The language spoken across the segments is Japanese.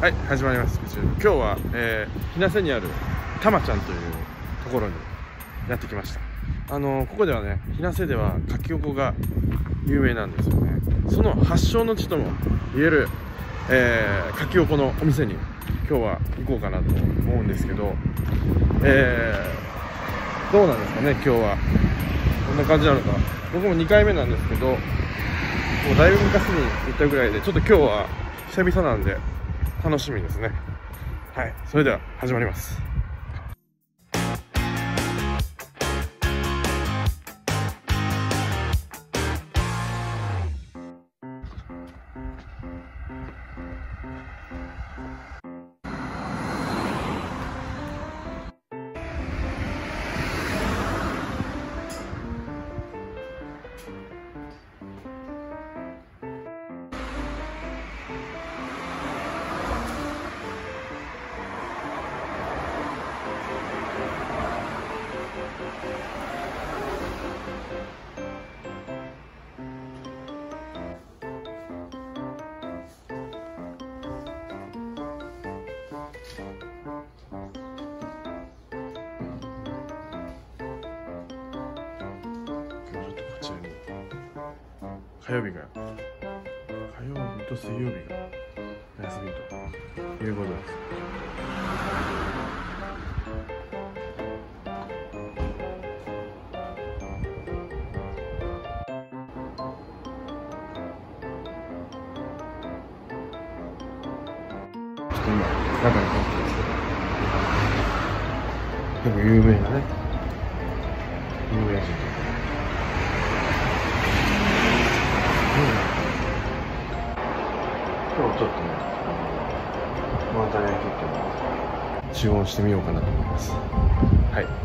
はい始まります。今日は、えー、日生にあるたまちゃんというところにやってきました。あのー、ここではね日生ではかきおこが有名なんですよね。その発祥の地とも言える、えー、かきおこのお店に今日は行こうかなと思うんですけどえー、どうなんですかね今日は。こんな感じなのか。僕も2回目なんですけどもうだいぶ昔に行ったぐらいでちょっと今日は久々なんで楽しみですね。はい。それでは始まります。火曜日が。火曜日と水曜日が。休みということです。ちょっと今中に入ってますけど、結構有名なね、有名人。今日ちょっとね、あの、マータ焼きっていうのを注文してみようかなと思います。はい。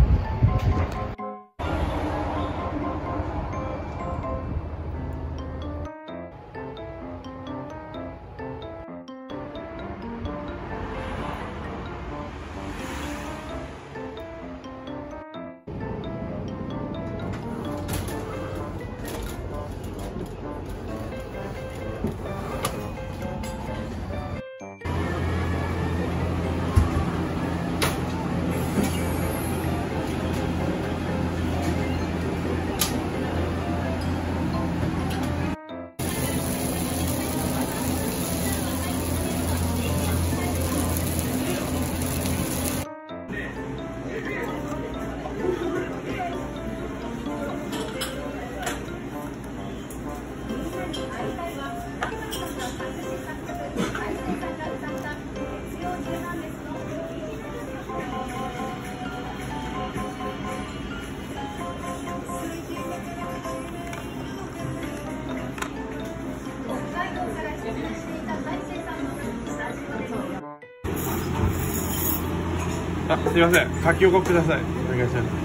すいません。書き起こください。お願いします。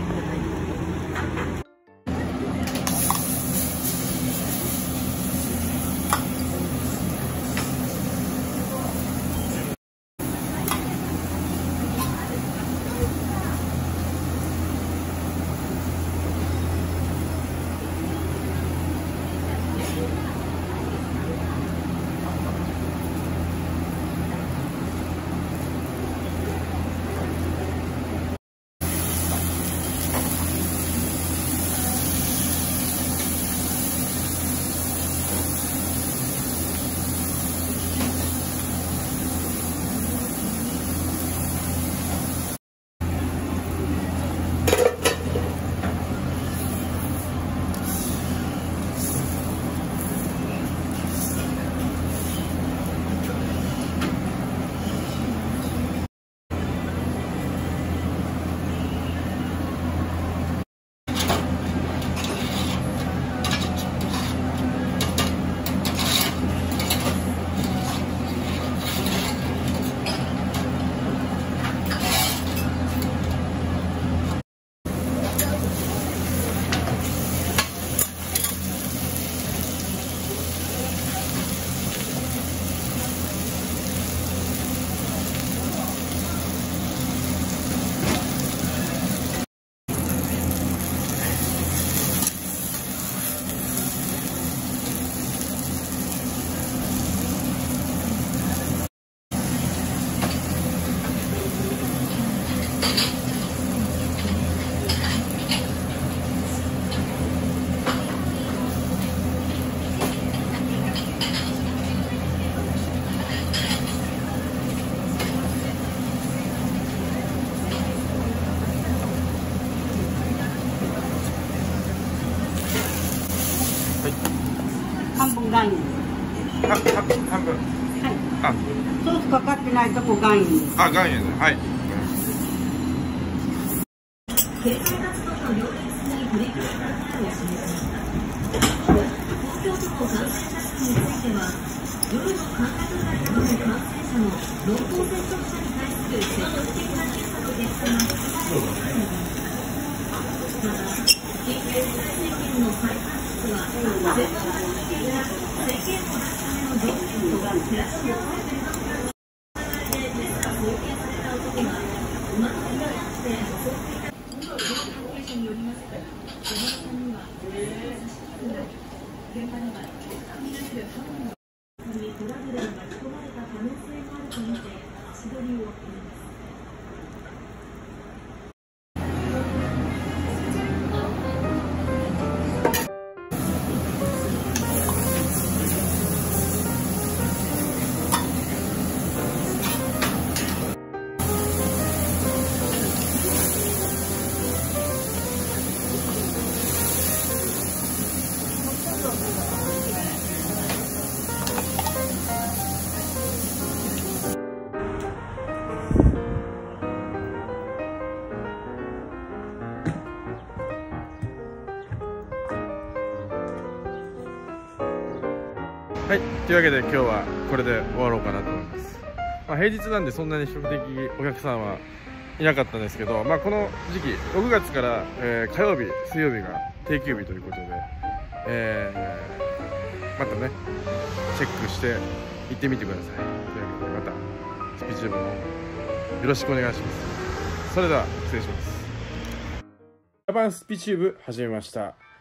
岩塩。半分。はい。あソースかかってないとこ岩塩あ岩塩はい。経済活動の両立に取り組む考えを示しました東京都の感染者数については夜の感覚外などの感染者の濃厚接触者に対する積極的な検査の実施が進められていますまた緊急事態宣言の再開策は専門家の意見や宣言を出すための条件と照らし合わせてで熱が合計された男が馬乗りになって襲っていた関係者によりますと山田さんには差し傷が現場には警官になるはい、というわけで今日はこれで終わろうかなと思います、まあ、平日なんでそんなに比較的お客さんはいなかったんですけど、まあ、この時期6月から、えー火曜日水曜日が定休日ということで、えーまたねチェックして行ってみてください。というわけでまたスピーチューブの方よろしくお願いします。それでは失礼します。ジャパンスピチューブ始めました。